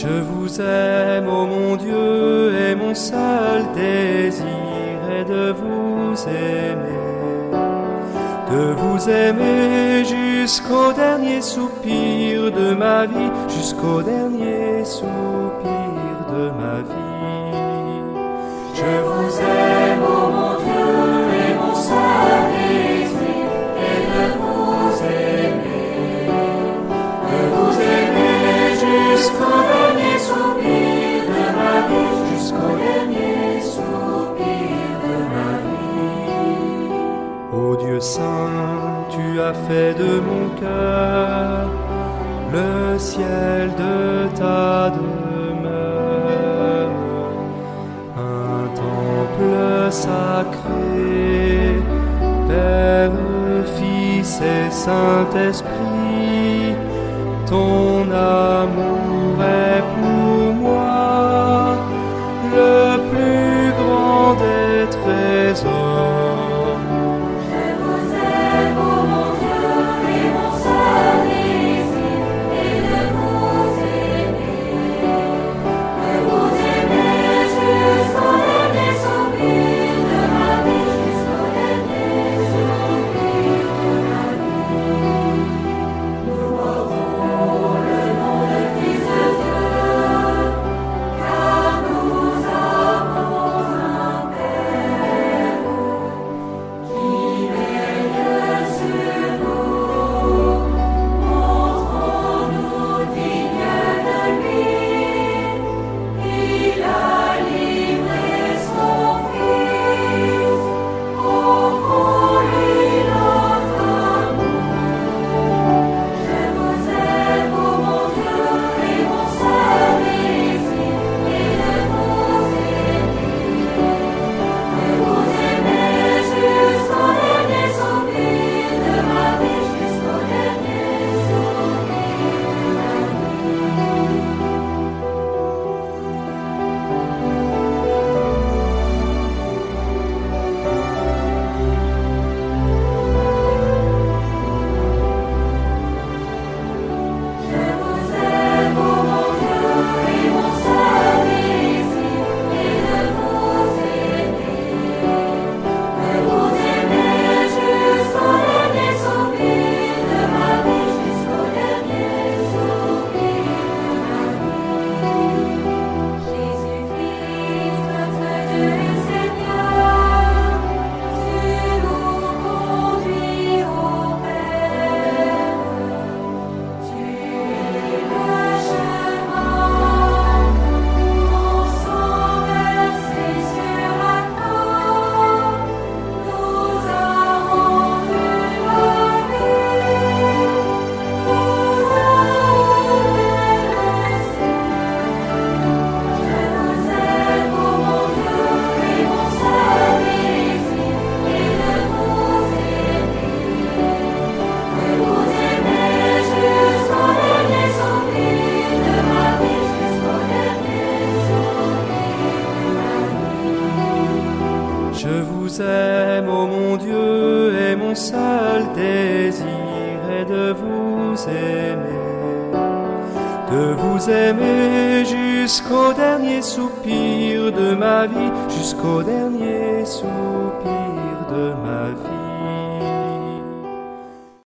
Je vous aime, ô mon Dieu, et mon seul désir est de vous aimer, de vous aimer jusqu'au dernier soupir de ma vie, jusqu'au dernier soupir de ma vie. fait de mon cœur le ciel de ta demeure, un temple sacré, Père, Fils et Saint-Esprit, ton amour est pour moi le plus grand des trésors. ô mon Dieu, et mon seul désir est de vous aimer, de vous aimer jusqu'au dernier soupir de ma vie, jusqu'au dernier soupir de ma vie.